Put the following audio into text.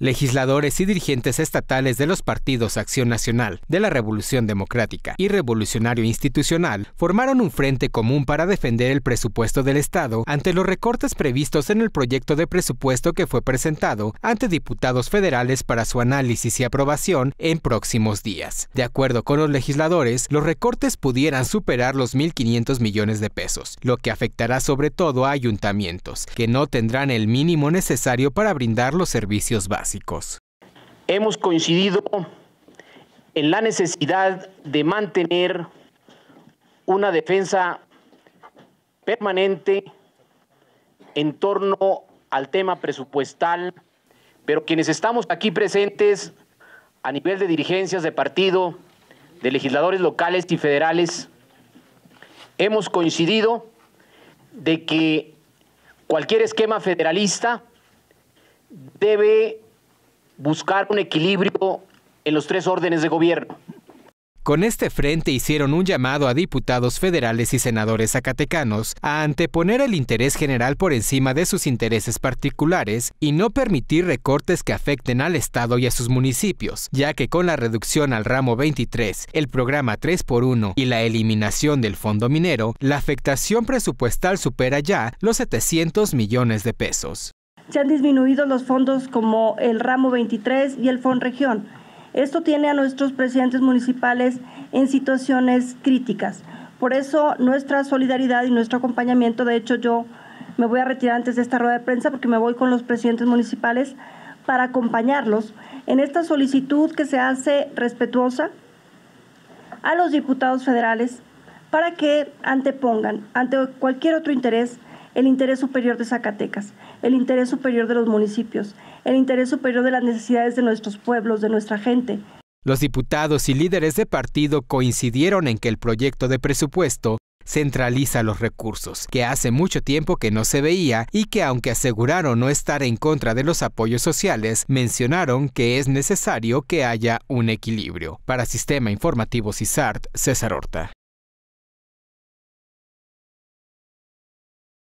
Legisladores y dirigentes estatales de los partidos Acción Nacional, de la Revolución Democrática y Revolucionario Institucional formaron un frente común para defender el presupuesto del Estado ante los recortes previstos en el proyecto de presupuesto que fue presentado ante diputados federales para su análisis y aprobación en próximos días. De acuerdo con los legisladores, los recortes pudieran superar los 1.500 millones de pesos, lo que afectará sobre todo a ayuntamientos, que no tendrán el mínimo necesario para brindar los servicios básicos. Hemos coincidido en la necesidad de mantener una defensa permanente en torno al tema presupuestal, pero quienes estamos aquí presentes a nivel de dirigencias de partido, de legisladores locales y federales, hemos coincidido de que cualquier esquema federalista debe buscar un equilibrio en los tres órdenes de gobierno. Con este frente hicieron un llamado a diputados federales y senadores zacatecanos a anteponer el interés general por encima de sus intereses particulares y no permitir recortes que afecten al Estado y a sus municipios, ya que con la reducción al ramo 23, el programa 3x1 y la eliminación del fondo minero, la afectación presupuestal supera ya los 700 millones de pesos se han disminuido los fondos como el ramo 23 y el región. Esto tiene a nuestros presidentes municipales en situaciones críticas. Por eso nuestra solidaridad y nuestro acompañamiento, de hecho yo me voy a retirar antes de esta rueda de prensa porque me voy con los presidentes municipales para acompañarlos en esta solicitud que se hace respetuosa a los diputados federales para que antepongan ante cualquier otro interés el interés superior de Zacatecas, el interés superior de los municipios, el interés superior de las necesidades de nuestros pueblos, de nuestra gente. Los diputados y líderes de partido coincidieron en que el proyecto de presupuesto centraliza los recursos, que hace mucho tiempo que no se veía y que aunque aseguraron no estar en contra de los apoyos sociales, mencionaron que es necesario que haya un equilibrio. Para Sistema Informativo CISART, César Horta.